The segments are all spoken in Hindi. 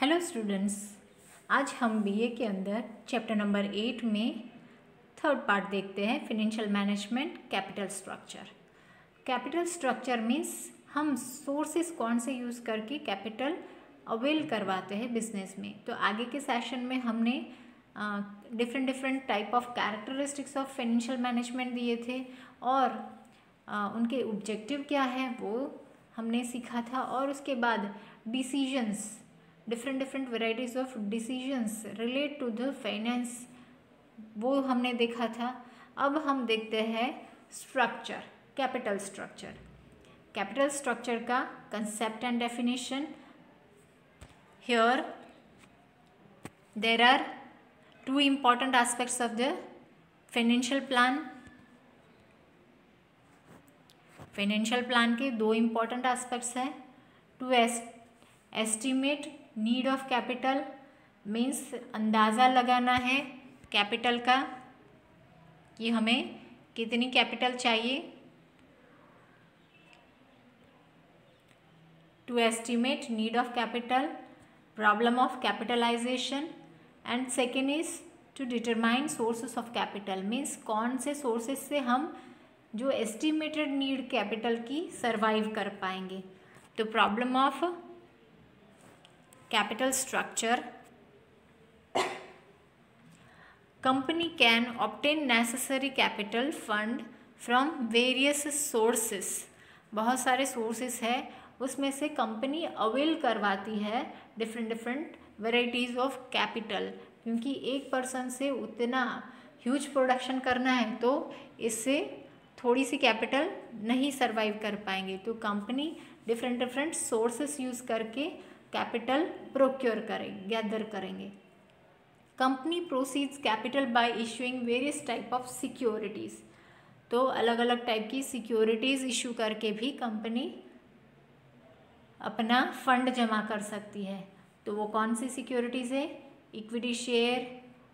हेलो स्टूडेंट्स आज हम बीए के अंदर चैप्टर नंबर एट में थर्ड पार्ट देखते हैं financial management capital structure capital structure means हम सोर्सेस कौन से यूज़ करके कैपिटल अवेल करवाते हैं बिज़नेस में। तो आगे के सेशन में हमने different different type of characteristics of financial management दिए थे और uh, उनके ऑब्जेक्टिव क्या है वो हमने सीखा था और उसके बाद decisions different different varieties of decisions relate to the finance वो हमने देखा था। अब हम देखते हैं structure capital structure capital structure का concept and definition here there are two important aspects of the financial plan financial plan के दो इंपॉर्टेंट एस्पेक्ट्स हैं। To estimate need of capital means अंदाज़ा लगाना है कैपिटल का कि हमें कितनी कैपिटल चाहिए। To estimate need of capital problem of capitalisation and second is to determine sources of capital means कौन से सोर्सेस से हम जो एस्टिमेटेड नीड कैपिटल की सर्वाइव कर पाएँगे। तो problem of capital structure. Company can obtain necessary capital fund from various sources. बहुत सारे सोर्सेस है। उसमें से कंपनी अवेल करवाती है different different varieties of capital क्योंकि एक पर्सन से उतना ह्यूज प्रोडक्शन करना है तो इससे थोड़ी सी कैपिटल नहीं सरवाइव कर पाएँगे। तो company different different sources use करके कैपिटल प्रोक्योर करें, गैदर करेंगे। Company proceeds capital by issuing various type of securities तो अलग अलग टाइप की सिक्योरिटीज़ इशू करके भी कंपनी अपना फंड जमा कर सकती है। तो वो कौन सी सिक्योरिटीज़ है? Equity share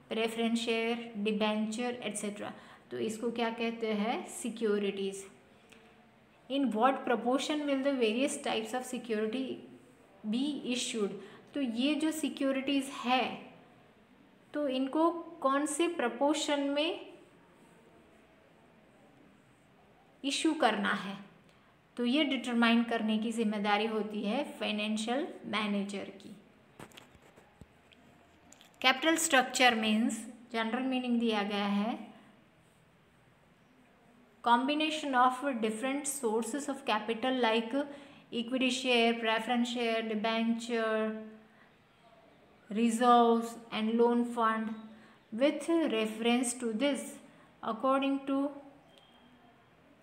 preference share debenture etcetera तो इसको क्या कहते हैं? Securities in what proportion will the various types of security be issued तो ये जो सिक्योरिटीज़ है तो इनको कौन से प्रपोर्शन में इशू करना है? तो ये डिटरमाइन करने की ज़िम्मेदारी होती है फाइनेंशियल मैनेजर की। Capital structure means general meaning दिया गया है combination of different sources of capital like equity share, preference share, debenture, reserves and loan fund with reference to this according to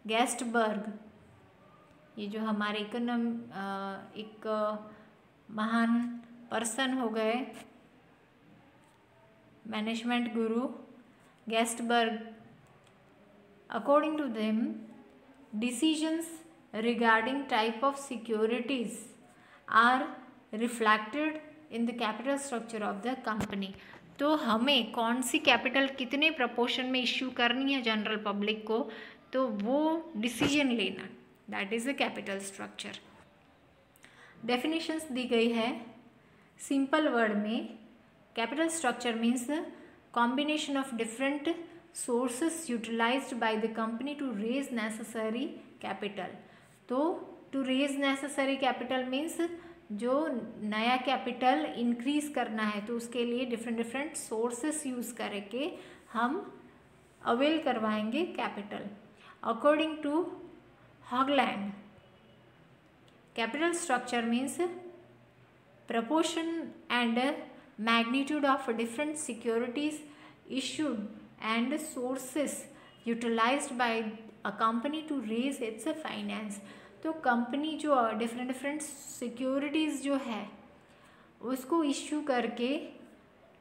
Gerstenberg ये जो हमारे इकोनॉम एक महान पर्सन हो गए management guru Gerstenberg according to them decisions regarding type of securities are reflected in the capital structure of the company. तो हमें कौन सी कैपिटल कितने प्रपोर्शन में इश्यू करनी है जनरल पब्लिक को? तो वो डिसीज़न लेना that is a capital structure definitions दी गई है। सिंपल वर्ड में capital structure means combination of different sources utilised by the company to raise necessary capital तो to raise necessary capital means जो नया कैपिटल इंक्रीज करना है तो उसके लिए डिफरेंट डिफरेंट सोर्सेस यूज़ करके हम अवेल करवाएँगे capital according to Hoagland capital structure means proportion and magnitude of different securities issued and sources utilised by a company to raise its finance तो कंपनी जो डिफरेंट डिफरेंट सिक्योरिटीज़ जो है, उसको इश्यू करके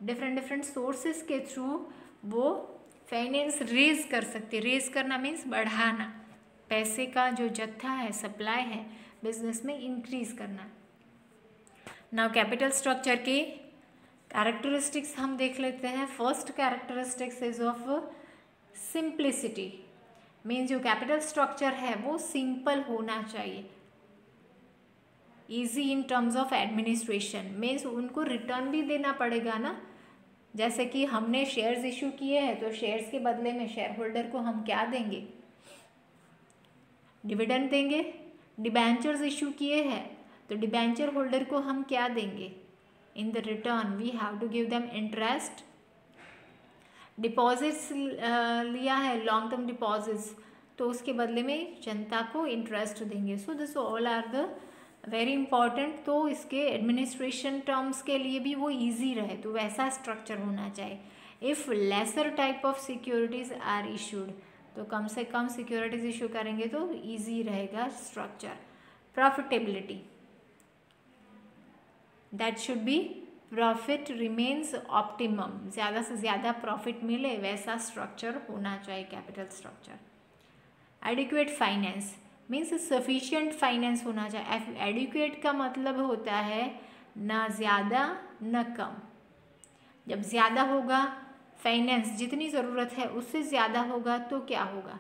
डिफरेंट डिफरेंट सोर्सेस के थ्रू वो फाइनेंस रेज कर सकते रेज करना मीन्स बढ़ाना। पैसे का जो जत्था है सप्लाई है बिज़नेस में इंक्रीज करना। नाउ कैपिटल स्ट्रक्चर के कैरेक्टरिस्टिक्स हम देख लेते हैं। First characteristics is of simplicity means जो कैपिटल स्ट्रक्चर है, वो सिंपल होना चाहिए। Easy in terms of administration means उनको रिटर्न भी देना पड़ेगा ना। जैसे कि हमने शेयर्स इशू किए हैं तो शेयर्स के बदले में शेयर होल्डर को हम क्या देंगे? डिविडेंड देंगे। डिबेंचर्स इशू किए हैं तो डिबेंचर होल्डर को हम क्या देंगे? In the return we have to give them interest deposits लिया है लॉन्ग टर्म डिपॉजिट्स तो उसके बदले में जनता को इंटरेस्ट देंगे। So this all are the very important तो इसके एडमिनिस्ट्रेशन टर्म्स के लिए भी वो ईजी रहे तो वैसा स्ट्रक्चर होना चाहिए। If lesser type of securities are issued तो कम से कम सिक्योरिटीज इशू करेंगे तो ईजी रहेगा structure profitability that should be profit remains optimum ज़्यादा से ज़्यादा प्रॉफिट मिले, वैसा स्ट्रक्चर होना चाहिए capital structure adequate finance means sufficient finance होना चाहिए. एडिक्वेट का मतलब होता है न ज़्यादा, न कम. जब ज़्यादा होगा फाइनेंस जितनी ज़रूरत है उससे ज़्यादा होगा तो क्या होगा?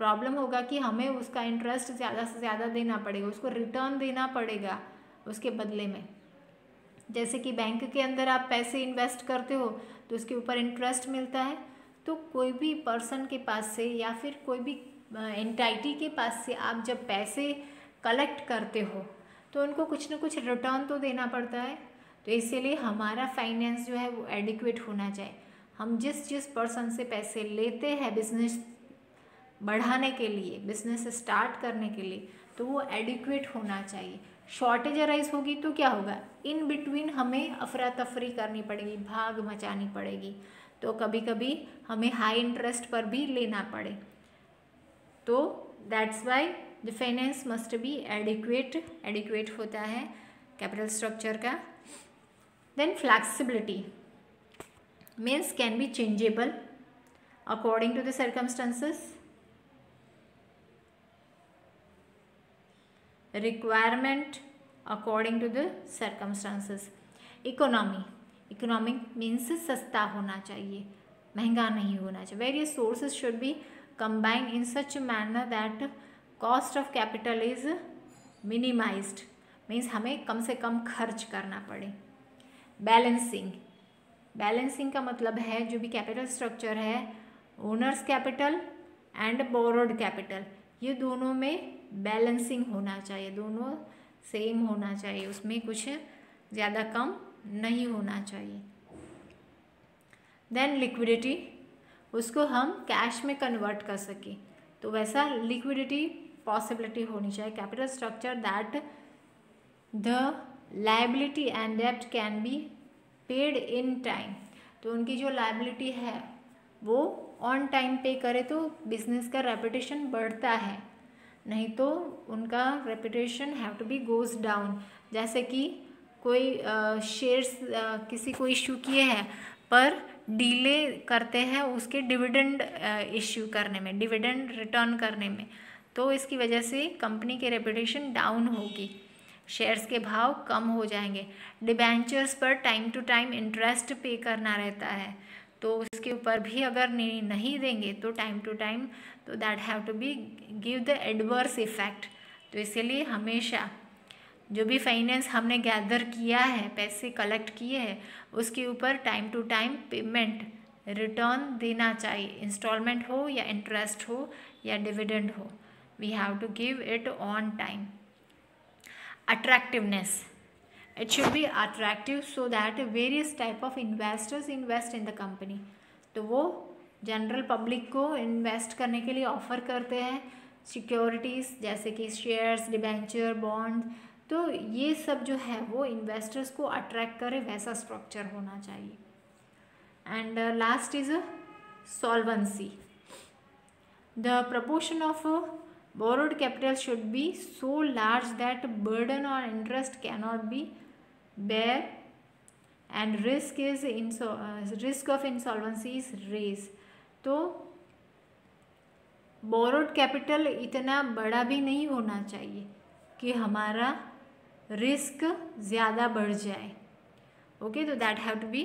प्रॉब्लम होगा कि हमें उसका इंटरेस्ट ज़्यादा से ज़्यादा देना पड़ेगा, उसको रिटर्न देना पड़ेगा उसके बदले में. जैसे कि बैंक के अंदर आप पैसे इन्वेस्ट करते हो तो उसके ऊपर इंटरेस्ट मिलता है। तो कोई भी पर्सन के पास से या फिर कोई भी एंटाइटी के पास से आप जब पैसे कलेक्ट करते हो तो उनको कुछ ना कुछ रिटर्न तो देना पड़ता है। तो इसीलिए हमारा फाइनेंस जो है वो एडिक्वेट होना चाहिए। हम जिस जिस पर्सन से पैसे लेते हैं बिज़नेस बढ़ाने के लिए बिज़नेस स्टार्ट करने के लिए तो वो एडिक्वेट होना चाहिए। शॉर्टेज अराइज होगी तो क्या होगा? इन बिटवीन हमें अफरा तफरी करनी पड़ेगी, भाग मचानी पड़ेगी। तो कभी कभी हमें हाई इंटरेस्ट पर भी लेना पड़े। तो that's why the finance must be adequate adequate होता है कैपिटल स्ट्रक्चर का। Then flexibility means can be changeable according to the circumstances requirement according to the circumstances economy economic means सस्ता होना चाहिए, महँगा नहीं होना चाहिए। Various sources should be combined in such a manner that cost of capital is minimized. Means हमें कम से कम खर्च करना पड़े। बैलेंसिंग बैलेंसिंग का मतलब है जो भी कैपिटल स्ट्रक्चर है owners capital and borrowed capital ये दोनों में बैलेंसिंग होना चाहिए, दोनों सेम होना चाहिए, उसमें कुछ ज़्यादा कम नहीं होना चाहिए। देन लिक्विडिटी उसको हम कैश में कन्वर्ट कर सकें। तो वैसा लिक्विडिटी पॉसिबिलिटी होनी चाहिए capital structure that the liability and dept can be paid in time तो उनकी जो लाइबिलिटी है, वो ऑन टाइम पे करे तो बिज़नेस का रेपुटेशन बढ़ता है। नहीं तो उनका reputation have to be goes down जैसे कि कोई शेयर्स किसी को इश्यू किए हैं, पर डीले करते हैं उसके डिविडेंड इश्यू करने में डिविडेंड रिटर्न करने में तो इसकी वजह से कंपनी की रेपुटेशन डाउन होगी। शेयर्स के भाव कम हो जाएँगे। डिबेंचर्स पर टाइम टू टाइम इंटरेस्ट पे करना रहता है। तो उसके ऊपर भी अगर नहीं देंगे तो टाइम टू टाइम तो that have to be give the adverse effect तो इसीलिए हमेशा जो भी फाइनेंस हमने गैदर किया है, पैसे कलेक्ट किए हैं, उसके ऊपर time to time payment return देना चाहिए। इंस्टॉलमेंट हो या इंटरेस्ट हो या डिविडेंड हो we have to give it on time attractiveness it should be attractive so that various type of investors invest in the company तो वो जनरल पब्लिक को इन्वेस्ट करने के लिए ऑफ़र करते हैं सिक्योरिटीज़ जैसे कि शेयर्स डिबेंचर बॉन्ड तो ये सब जो है वो इन्वेस्टर्स को अट्रैक्ट करे वैसा स्ट्रक्चर होना चाहिए. And last is solvency the proportion of borrowed capital should be so large that burden or interest cannot be bear. And risk is inso uh, risk of insolvency is raised तो बोरोड कैपिटल इतना बड़ा भी नहीं होना चाहिए कि हमारा रिस्क ज़्यादा बढ़ जाए। ओके तो that have to be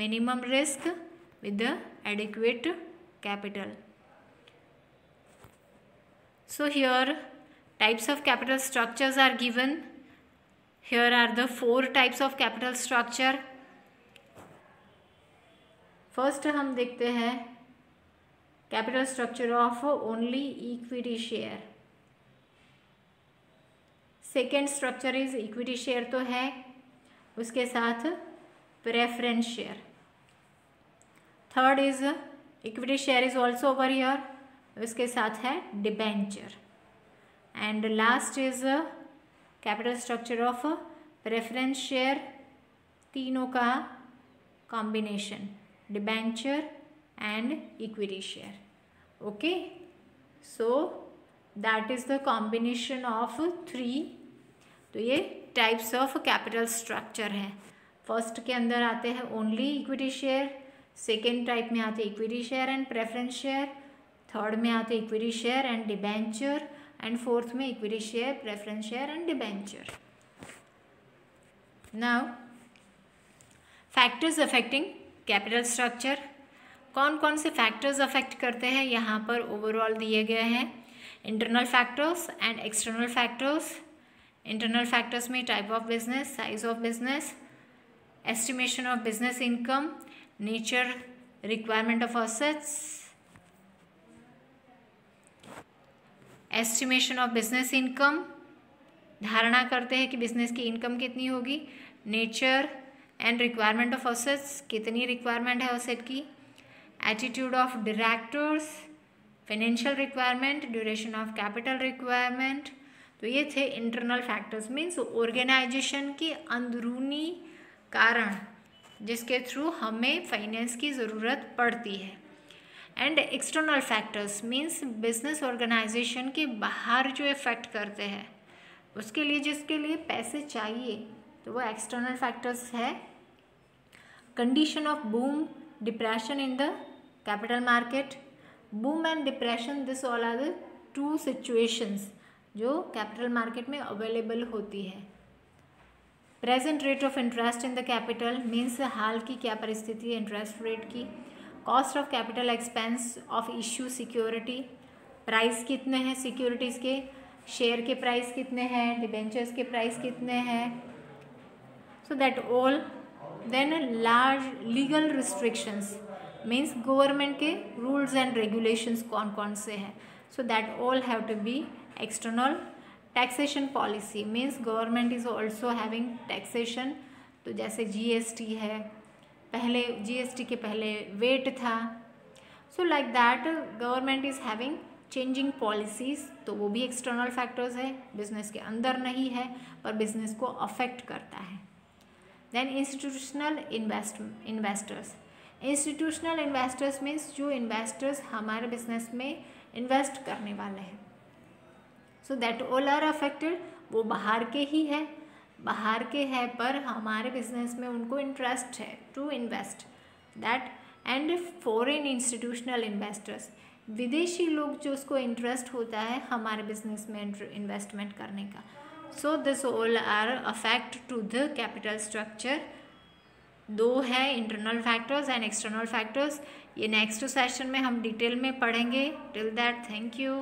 minimum risk with the adequate capital so here types of capital structures are given here are the four types of capital structure. First हम देखते हैं capital structure of only equity share second structure is equity share तो है, उसके साथ preference share third is equity share is also over year उसके साथ है debenture and last is capital structure of preference share तीनों का combination debenture and equity share okay so that is the combination of three तो ये टाइप्स ऑफ़ कैपिटल स्ट्रक्चर है. फ़र्स्ट के अंदर आते हैं only equity share second type में आते हैं equity share and preference share third में आते हैं equity share and debenture and fourth में equity share preference share and debenture now factors affecting capital structure कौन कौन से फैक्टर्स अफेक्ट करते हैं? यहाँ पर ओवरऑल दिए गए हैं. Internal factors and external factors internal factors में type of business size of business estimation of business income nature requirement of assets. Estimation of business income धारणा करते हैं कि बिज़नेस की इनकम कितनी होगी? Nature and requirement of assets कितनी रिक्वायरमेंट है असेट की? Attitude of directors financial requirement duration of capital requirement तो ये थे इंटरनल फैक्टर्स मीन्स ऑर्गेनाइजेशन की अंदरूनी कारण जिसके थ्रू हमें फाइनेंस की ज़रूरत पड़ती है। And external factors means business organisation के बाहर जो इफ़ेक्ट करते हैं। उसके लिए जिसके लिए पैसे चाहिए तो वो एक्सटर्नल फैक्टर्स है। Condition of boom depression in the capital market boom and depression this all are the two situations जो कैपिटल मार्केट में अवेलेबल होती है। Present rate of interest in the capital means हाल की क्या परिस्थिति है इंटरेस्ट रेट की। Cost of capital expense of issue security price कितने हैं सिक्योरिटीज़ के शेयर के प्राइस कितने हैं डिबेंचर्स के प्राइस कितने हैं? So that all then large legal restrictions means government के रूल्स एंड रेगुलेशंस कौन कौन से हैं? So that all have to be external taxation policy means government is also having taxation तो जैसे जीएसटी है पहले जीएसटी के पहले वेट था। So like that government is having changing policies तो वो भी एक्सटर्नल फैक्टर्स है। बिज़नेस के अंदर नहीं है, पर बिज़नेस को अफेक्ट करता है। Then institutional invest investors institutional investors means जो इन्वेस्टर्स हमारे बिज़नेस में इन्वेस्ट करने वाले हैं। So that all are affected वो बाहर के ही है। बाहर के है, पर हमारे बिज़नेस में उनको इंटरेस्ट है to invest that and foreign institutional investors विदेशी लोग जो उसको इंटरेस्ट होता है हमारे बिज़नेस में इन्वेस्टमेंट करने का. So this all are affect to the capital structure दो है internal factors and external factors ये नेक्स्ट सेशन में हम डिटेल में पढ़ेंगे. Till that thank you